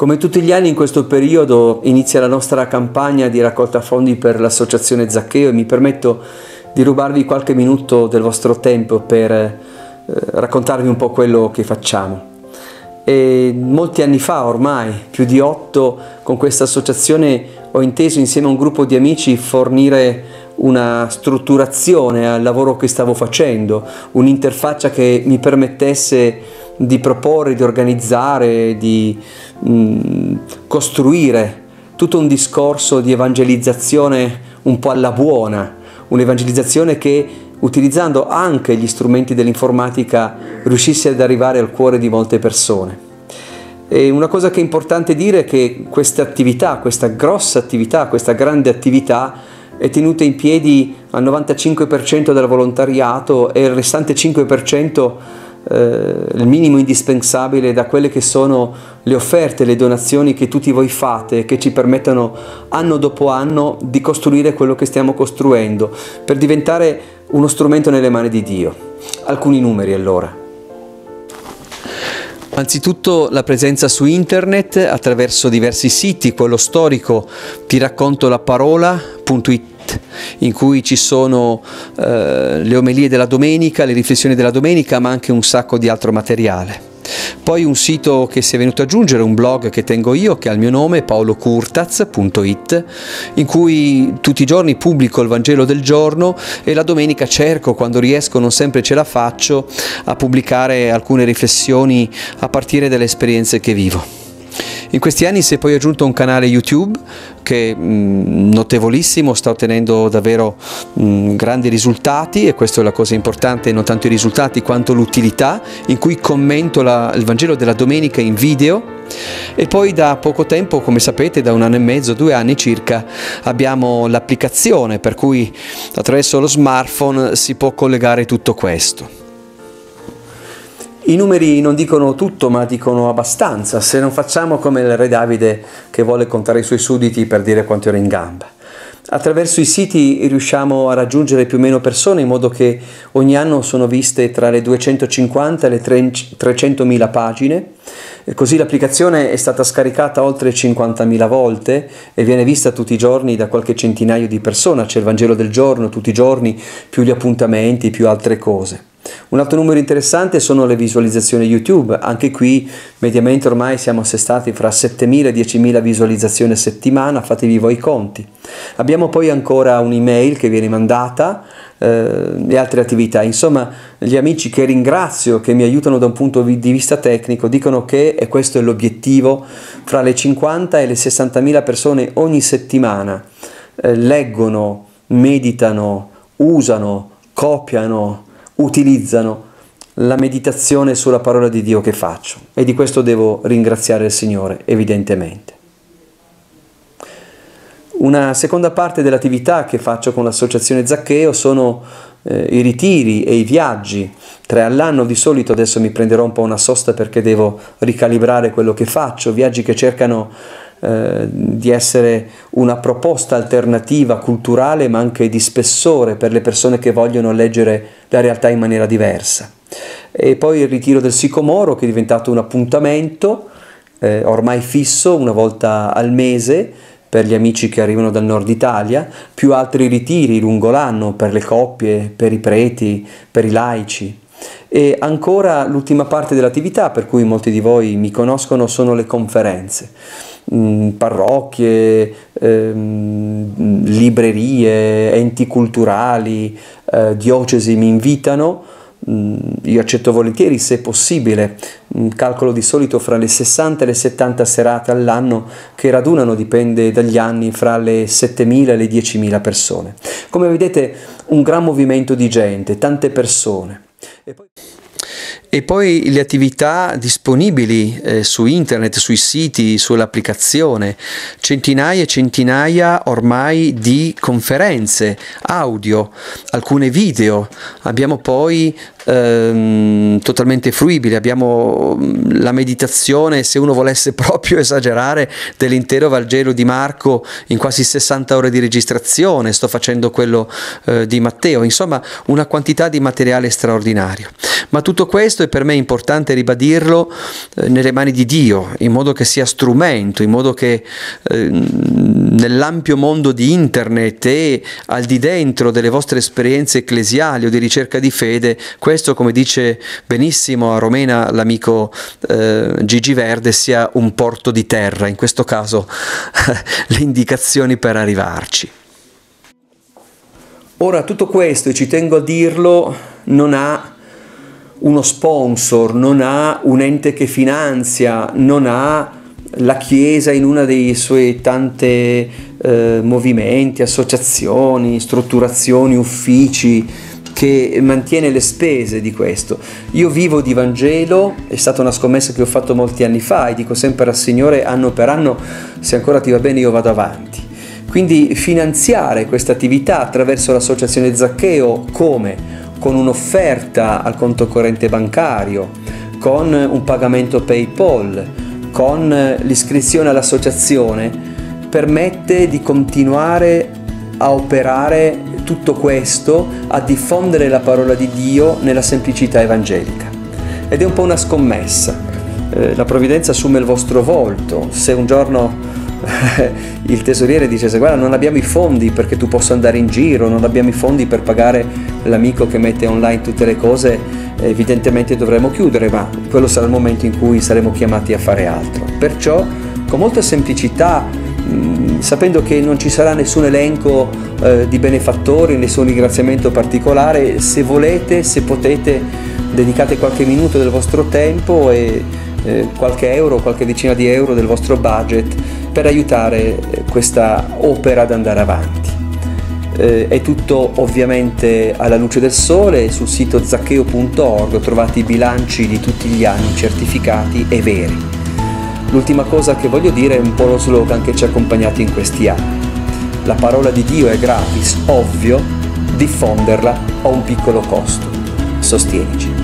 Come tutti gli anni in questo periodo inizia la nostra campagna di raccolta fondi per l'associazione Zaccheo e mi permetto di rubarvi qualche minuto del vostro tempo per eh, raccontarvi un po' quello che facciamo. E molti anni fa, ormai più di otto, con questa associazione ho inteso insieme a un gruppo di amici fornire una strutturazione al lavoro che stavo facendo, un'interfaccia che mi permettesse di proporre, di organizzare, di mh, mm, costruire tutto un discorso di evangelizzazione un po' alla buona, un'evangelizzazione che utilizzando anche gli strumenti dell'informatica riuscisse ad arrivare al cuore di molte persone. E una cosa che è importante dire è che questa attività, questa grossa attività, questa grande attività è tenuta in piedi al 95% dal volontariato e il restante 5% eh, il minimo indispensabile da quelle che sono le offerte, le donazioni che tutti voi fate, che ci permettono anno dopo anno di costruire quello che stiamo costruendo, per diventare uno strumento nelle mani di Dio. Alcuni numeri allora. Anzitutto la presenza su internet attraverso diversi siti, quello storico ti racconto la parola.it in cui ci sono eh, le omelie della domenica, le riflessioni della domenica, ma anche un sacco di altro materiale. Poi un sito che si è venuto ad aggiungere, un blog che tengo io, che ha il mio nome, paolocurtaz.it, in cui tutti i giorni pubblico il Vangelo del giorno e la domenica cerco, quando riesco, non sempre ce la faccio, a pubblicare alcune riflessioni a partire dalle esperienze che vivo. In questi anni si è poi aggiunto un canale YouTube che mh, mm, notevolissimo, sta ottenendo davvero mm, grandi risultati e questa è la cosa importante, non tanto i risultati quanto l'utilità, in cui commento la, il Vangelo della domenica in video e poi da poco tempo, come sapete, da un anno e mezzo, due anni circa, abbiamo l'applicazione per cui attraverso lo smartphone si può collegare tutto questo. I numeri non dicono tutto, ma dicono abbastanza, se non facciamo come il re Davide che vuole contare i suoi sudditi per dire quanto era in gamba. Attraverso i siti riusciamo a raggiungere più o meno persone in modo che ogni anno sono viste tra le 250 e le 300.000 pagine. Così l'applicazione è stata scaricata oltre 50.000 volte e viene vista tutti i giorni da qualche centinaio di persone. C'è il Vangelo del giorno tutti i giorni, più gli appuntamenti, più altre cose. Un altro numero interessante sono le visualizzazioni YouTube, anche qui mediamente ormai siamo assestati fra 7.000 e 10.000 visualizzazioni a settimana, fatevi voi i conti. Abbiamo poi ancora un'email che viene mandata eh, e altre attività. Insomma, gli amici che ringrazio, che mi aiutano da un punto di vista tecnico, dicono che, e questo è l'obiettivo, fra le 50 e le 60.000 persone ogni settimana eh, leggono, meditano, usano, copiano, utilizzano la meditazione sulla parola di Dio che faccio e di questo devo ringraziare il Signore, evidentemente. Una seconda parte dell'attività che faccio con l'associazione Zaccheo sono eh, i ritiri e i viaggi. Tre all'anno di solito, adesso mi prenderò un po' una sosta perché devo ricalibrare quello che faccio, viaggi che cercano eh, di essere una proposta alternativa culturale ma anche di spessore per le persone che vogliono leggere la realtà in maniera diversa. E poi il ritiro del Sicomoro che è diventato un appuntamento eh, ormai fisso una volta al mese per gli amici che arrivano dal nord Italia, più altri ritiri lungo l'anno per le coppie, per i preti, per i laici. E ancora l'ultima parte dell'attività per cui molti di voi mi conoscono sono le conferenze. Mm, parrocchie, ehm, librerie, enti culturali, eh, diocesi mi invitano, io accetto volentieri se possibile, calcolo di solito fra le 60 e le 70 serate all'anno che radunano, dipende dagli anni, fra le 7.000 e le 10.000 persone. Come vedete un gran movimento di gente, tante persone. E poi... Le attività disponibili eh, su internet, sui siti, sull'applicazione, centinaia e centinaia ormai di conferenze, audio, alcune video, abbiamo poi ehm, totalmente fruibile. Abbiamo mm, la meditazione, se uno volesse proprio esagerare, dell'intero Vangelo di Marco in quasi 60 ore di registrazione, sto facendo quello eh, di Matteo, insomma una quantità di materiale straordinario. Ma tutto questo questo è per me importante ribadirlo eh, nelle mani di Dio, in modo che sia strumento, in modo che eh, nell'ampio mondo di internet e al di dentro delle vostre esperienze ecclesiali o di ricerca di fede, questo come dice benissimo a Romena l'amico eh, Gigi Verde sia un porto di terra, in questo caso le indicazioni per arrivarci. Ora tutto questo, e ci tengo a dirlo, non ha uno sponsor, non ha un ente che finanzia, non ha la Chiesa in una dei suoi tanti eh, movimenti, associazioni, strutturazioni, uffici che mantiene le spese di questo. Io vivo di Vangelo, è stata una scommessa che ho fatto molti anni fa e dico sempre al Signore anno per anno, se ancora ti va bene io vado avanti. Quindi finanziare questa attività attraverso l'associazione Zaccheo come? Con un'offerta al conto corrente bancario, con un pagamento PayPal, con l'iscrizione all'associazione, permette di continuare a operare tutto questo, a diffondere la parola di Dio nella semplicità evangelica. Ed è un po' una scommessa. Eh, la provvidenza assume il vostro volto. Se un giorno il tesoriere dice guarda non abbiamo i fondi perché tu possa andare in giro, non abbiamo i fondi per pagare l'amico che mette online tutte le cose, evidentemente dovremo chiudere, ma quello sarà il momento in cui saremo chiamati a fare altro. Perciò con molta semplicità, mh, sapendo che non ci sarà nessun elenco eh, di benefattori, nessun ringraziamento particolare, se volete, se potete, dedicate qualche minuto del vostro tempo e eh, qualche euro, qualche decina di euro del vostro budget per aiutare eh, questa opera ad andare avanti. Eh, è tutto ovviamente alla luce del sole, sul sito zaccheo.org trovate i bilanci di tutti gli anni certificati e veri. L'ultima cosa che voglio dire è un po' lo slogan che ci ha accompagnato in questi anni. La parola di Dio è gratis, ovvio, diffonderla ha un piccolo costo. Sostienici.